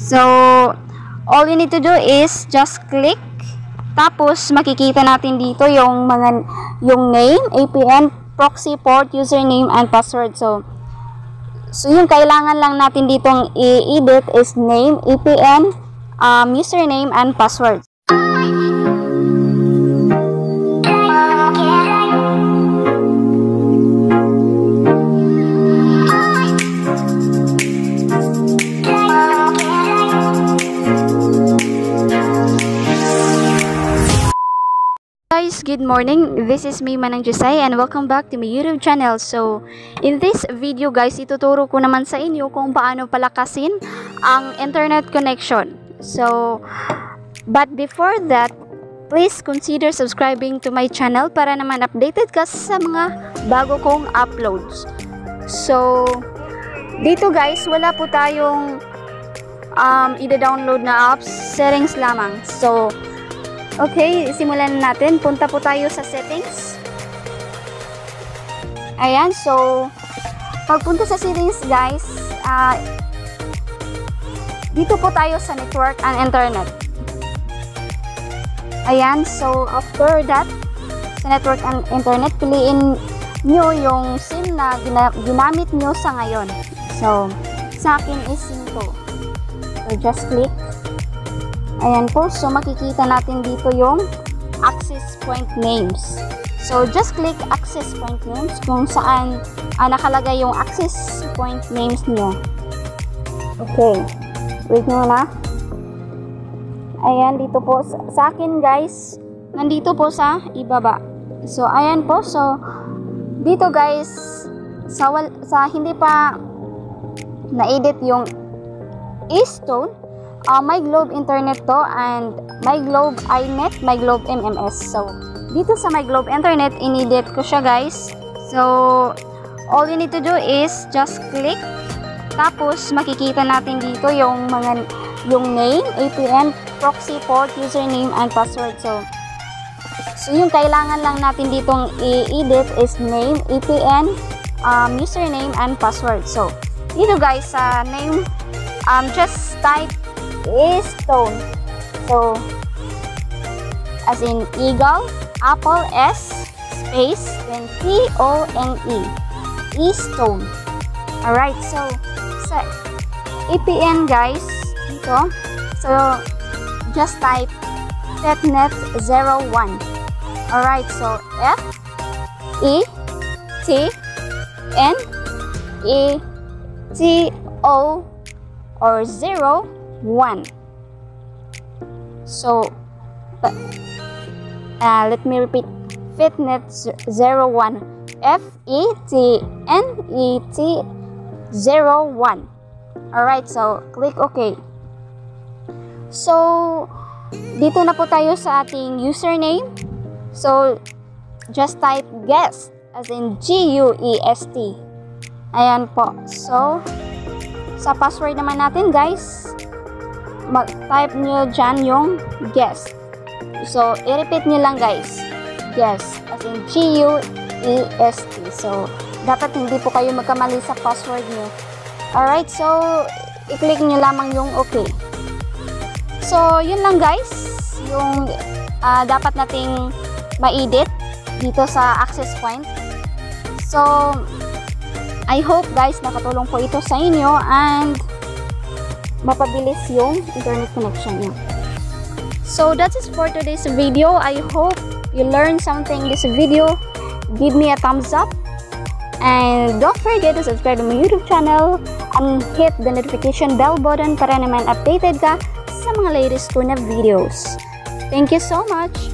So, all you need to do is just click. Tapos, makikita natin dito yung mga, yung name, APN, proxy port, username, and password. So, so yung kailangan lang natin ditong i-edit is name, APN, um, username, and password. Guys, good morning. This is me Manang Josay and welcome back to my YouTube channel. So, in this video guys, ituturo ko naman sa inyo kung paano palakasin ang internet connection. So, but before that, please consider subscribing to my channel para naman updated ka sa mga bago kong uploads. So, dito guys, wala po tayong um, ida-download na apps, settings lamang. So, Okay, simulan na natin. Punta po tayo sa settings. Ayan, so, pagpunta sa settings guys, uh, dito po tayo sa network and internet. Ayan, so after that, sa network and internet, piliin nyo yung SIM na ginamit nyo sa ngayon. So, sa akin is SIM to. So, just click Ayan po, so makikita natin dito yung access point names. So, just click access point names kung saan uh, nakalagay yung access point names nyo. Okay. Wait nyo na. Ayan, dito po. Sa, sa akin, guys, nandito po sa ibaba. So, ayan po. So, dito, guys, sa, sa hindi pa na-edit yung e-stone, uh, My Globe Internet to and My Globe iNet, My Globe MMS. So, dito sa My Globe Internet, inedit ko siya guys. So, all you need to do is just click. Tapos, makikita natin dito yung mga yung name, APN, proxy port, username, and password. So, so yung kailangan lang natin ditong i-edit is name, APN, um, username, and password. So, dito guys, sa uh, name, um, just type is stone. So, as in eagle, apple, S, space, then T-O-N-E. E stone. Alright, so, sa EPN guys, dito, so, just type setnet01. Alright, so, F, E, T, N, E, T, O, or 0, 1. So, uh, let me repeat. Fitnet 01. F-E-T-N-E-T 01. Alright, so click OK. So, dito na po tayo sa ating username. So, just type guest as in G-U-E-S-T. Ayan po. So, sa password naman natin guys, mag-type nyo dyan yung guest. So, i-repeat nyo lang guys. Guest. As in G-U-E-S-T. So, dapat hindi po kayo magkamali sa password nyo. Alright, so, i-click nyo lamang yung okay. So, yun lang guys. Yung uh, dapat nating ma-edit dito sa access point. So, I hope guys nakatulong po ito sa inyo and mapabilis yung internet connection nyo. So that's it for today's video. I hope you learned something this video. Give me a thumbs up. And don't forget to subscribe to my YouTube channel and hit the notification bell button para naman updated ka sa mga latest ko na videos. Thank you so much!